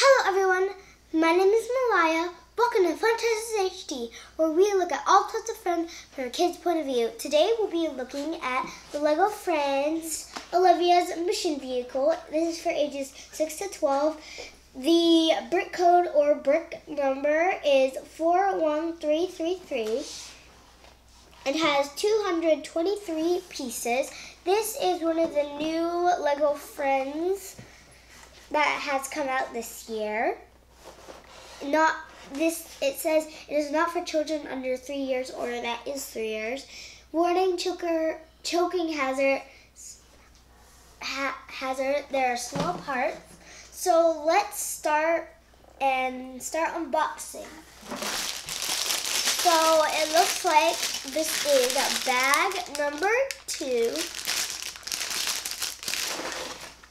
Hello everyone, my name is Malaya. Welcome to Fun Testers HD, where we look at all sorts of fun from a kid's point of view. Today we'll be looking at the LEGO Friends Olivia's mission vehicle. This is for ages 6 to 12. The brick code or brick number is 41333. It has 223 pieces. This is one of the new LEGO Friends that has come out this year. Not this it says it is not for children under three years or that is three years. Warning choker choking hazard ha, hazard. There are small parts. So let's start and start unboxing. So it looks like this is bag number two.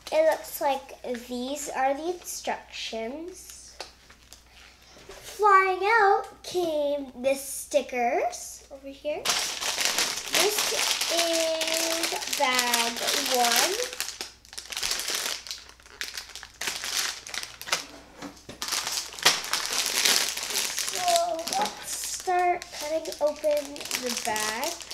It looks like these are the instructions. Flying out came the stickers over here. This is bag one. So let's start cutting open the bag.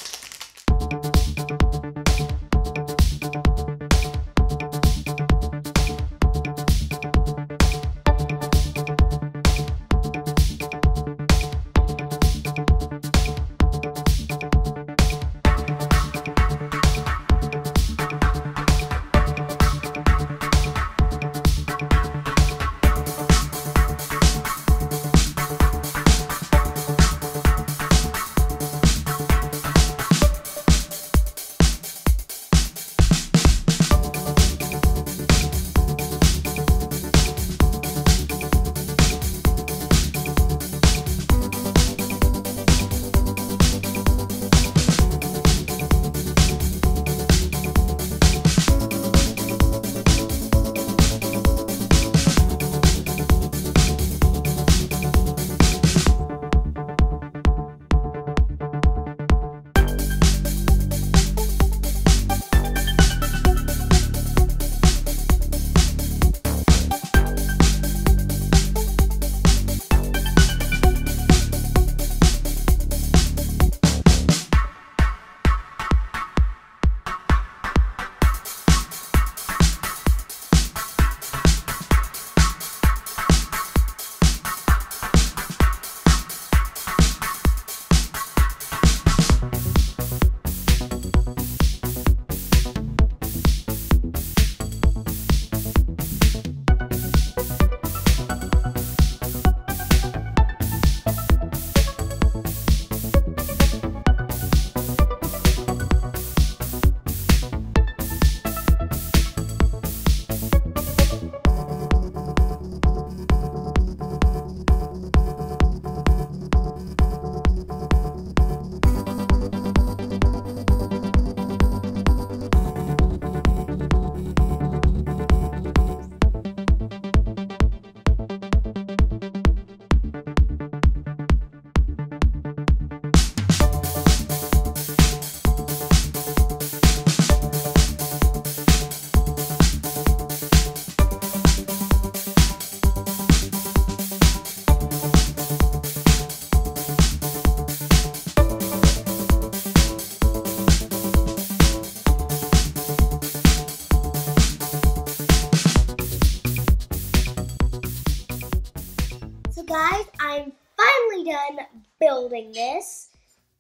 Guys, I'm finally done building this.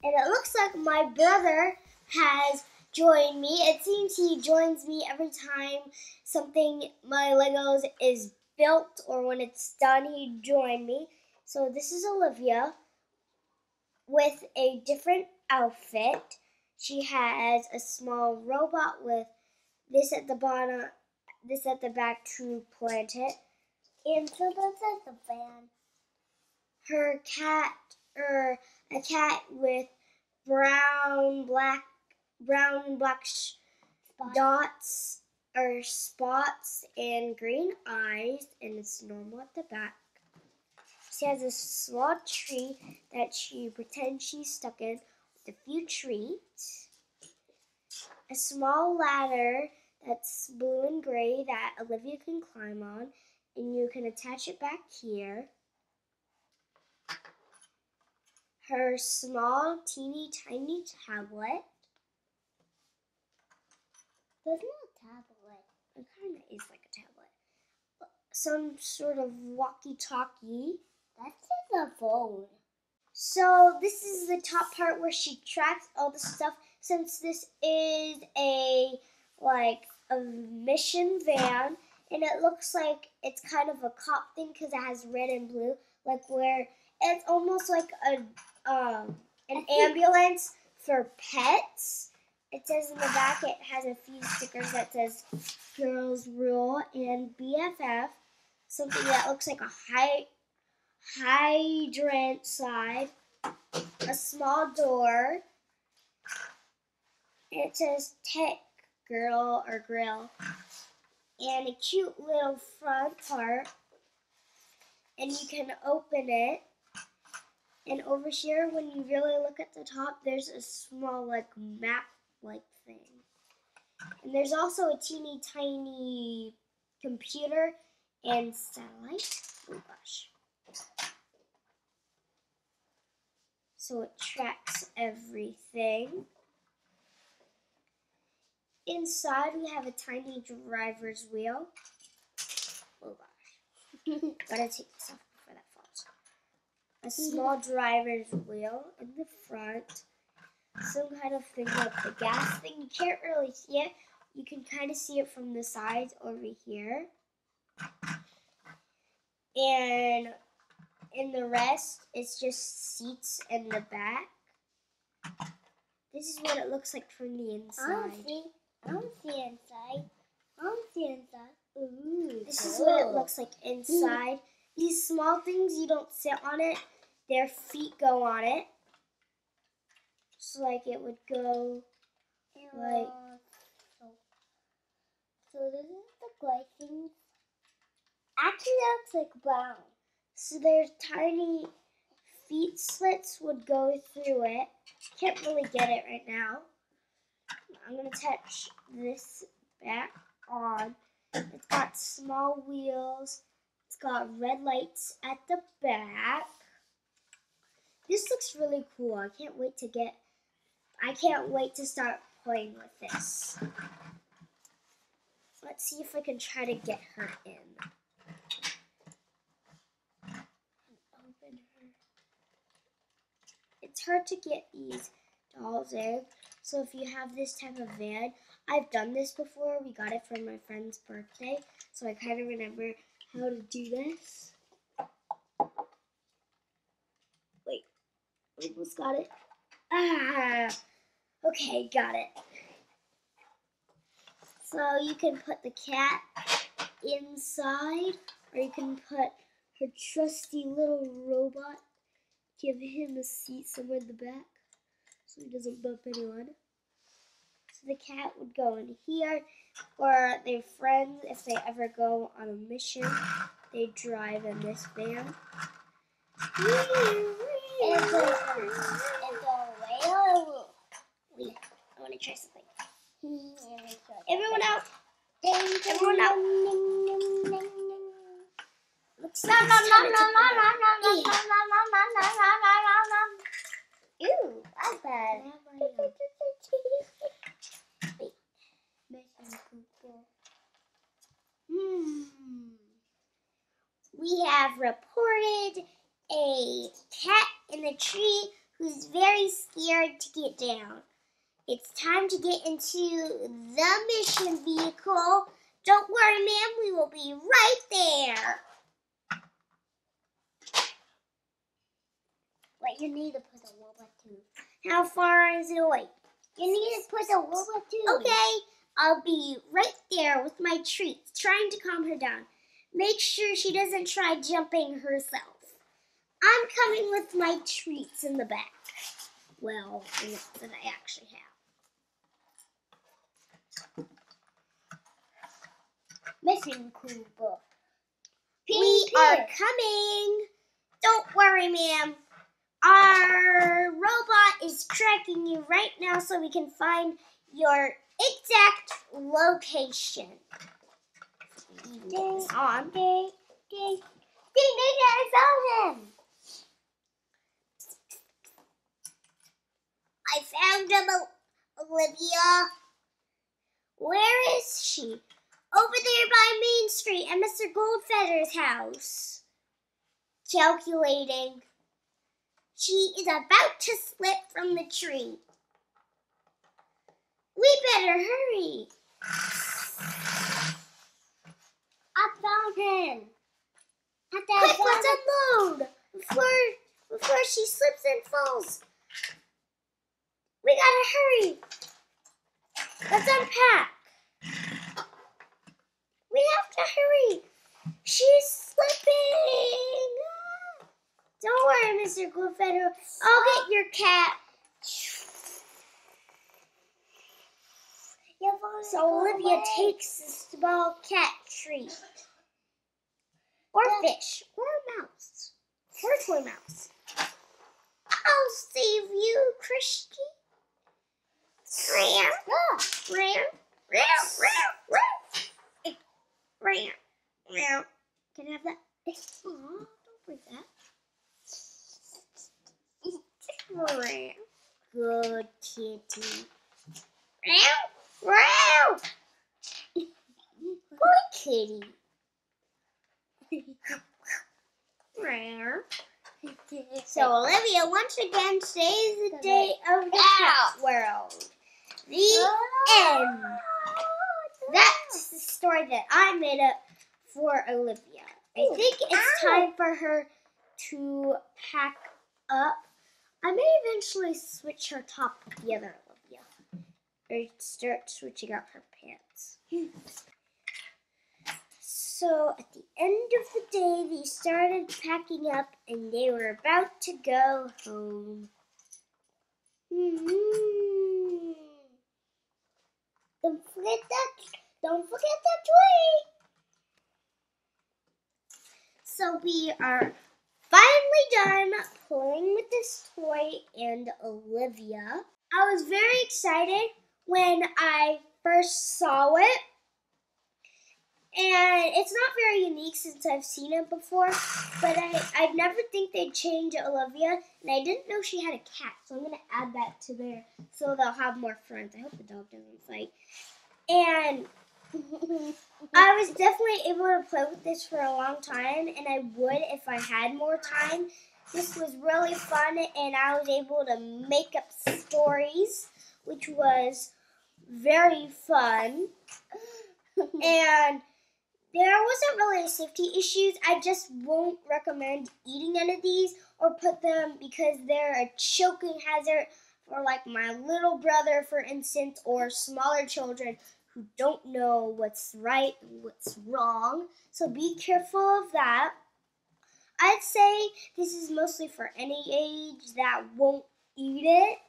And it looks like my brother has joined me. It seems he joins me every time something, my Legos is built or when it's done, he join me. So this is Olivia with a different outfit. She has a small robot with this at the bottom, this at the back to plant it. And so that's at the fan her cat or a cat with brown black brown black sh- dots or spots and green eyes and it's normal at the back. She has a small tree that she pretends she's stuck in with a few trees. A small ladder that's blue and gray that olivia can climb on and you can attach it back here. Her small, teeny, tiny tablet. That's not a tablet. It kind of is like a tablet. Some sort of walkie-talkie. That's just a phone. So this is the top part where she tracks all the stuff. Since this is a like a mission van, and it looks like it's kind of a cop thing because it has red and blue, like where it's almost like a um an ambulance for pets. It says in the back it has a few stickers that says Girls Rule and BFF. Something that looks like a high hydrant side, a small door. It says Tech Girl or Grill, and a cute little front part. And you can open it. And over here, when you really look at the top, there's a small like map like thing. And there's also a teeny tiny computer and satellite. Oh gosh. So it tracks everything. Inside we have a tiny driver's wheel. Oh gosh. Gotta take this off. A small driver's wheel in the front. Some kind of thing like the gas thing. You can't really see it. You can kind of see it from the sides over here. And in the rest, it's just seats in the back. This is what it looks like from the I inside. don't see. I don't see inside. I don't see inside. Ooh, This is what it looks like inside. These small things, you don't sit on it. Their feet go on it. So like it would go like- so, so this is the gray thing. Actually, that looks like brown. So their tiny feet slits would go through it. Can't really get it right now. I'm gonna touch this back on. It's got small wheels. It's got red lights at the back. This looks really cool. I can't wait to get. I can't wait to start playing with this. Let's see if I can try to get her in. open her. It's hard to get these dolls in. So if you have this type of van, I've done this before. We got it for my friend's birthday, so I kind of remember how to do this. Wait, almost got it. Ah, okay, got it. So you can put the cat inside, or you can put her trusty little robot. Give him a seat somewhere in the back so he doesn't bump anyone. So the cat would go in here, or their friends, if they ever go on a mission, they drive in this van. A, it's a whale. Wait, I want to try something. Everyone Everyone out! Everyone out. Looks. Ew, that's bad. Hmm. We have reported a cat in a tree who's very scared to get down. It's time to get into the mission vehicle. Don't worry, ma'am, we will be right there. Wait, you need to put a robot too. How far is it away? You need to put a robot too. Okay, I'll be right there with my treats, trying to calm her down. Make sure she doesn't try jumping herself. I'm coming with my treats in the back. Well, that I actually have. Mission Cooper. we are coming. Don't worry, ma'am. Our robot is tracking you right now so we can find your exact location. This on. Okay. Ding, ding, ding, I found him. I found him, Olivia. Where is she? Over there by Main Street at Mr. Goldfeather's house. Calculating. She is about to slip from the tree. We better hurry. I found him. Quick, let's unload before before she slips and falls. We gotta hurry. Let's unpack. We have to hurry. She's slipping. Don't worry, Mr. Goldfeather. I'll get your cat. So Olivia away. takes the small cat treat. Or fish. Or mouse. Or toy mouse. I'll save you, Christy. Can I have that? Don't break that. Good kitty. Good kitty. So Olivia once again saves the day of the cat world. The end. That's the story that I made up for Olivia. I think it's time for her to pack up. I may eventually switch her top with the other Olivia. Or start switching out her pants. So at the end of the day, they started packing up and they were about to go home. hmm Don't forget that. Don't forget that toy. So we are finally done playing with this toy and Olivia. I was very excited when I first saw it. And it's not very unique since I've seen it before, but I, I'd never think they'd change Olivia, and I didn't know she had a cat, so I'm gonna add that to there so they'll have more friends. I hope the dog doesn't fight. And I was definitely able to play with this for a long time, and I would if I had more time. This was really fun, and I was able to make up stories, which was very fun. and there wasn't really safety issues. I just won't recommend eating any of these or put them because they're a choking hazard for like my little brother, for instance, or smaller children who don't know what's right and what's wrong. So be careful of that. I'd say this is mostly for any age that won't eat it.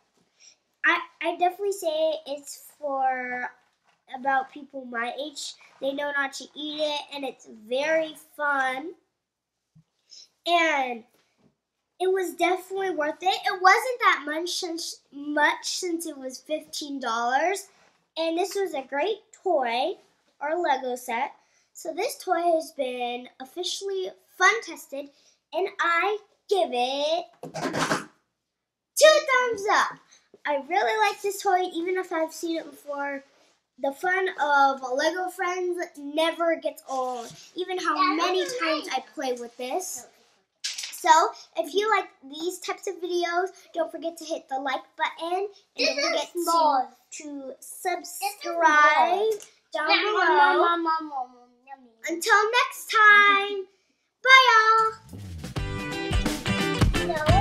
I I definitely say it's for about people my age. They know not to eat it, and it's very fun. And it was definitely worth it. It wasn't that much since much since it was fifteen dollars, and this was a great toy or Lego set. So this toy has been officially fun tested, and I give it two thumbs up. I really like this toy, even if I've seen it before. The fun of Lego Friends never gets old, even how many times I play with this. So, if you like these types of videos, don't forget to hit the like button and don't forget to, to subscribe down below. Until next time, bye y'all.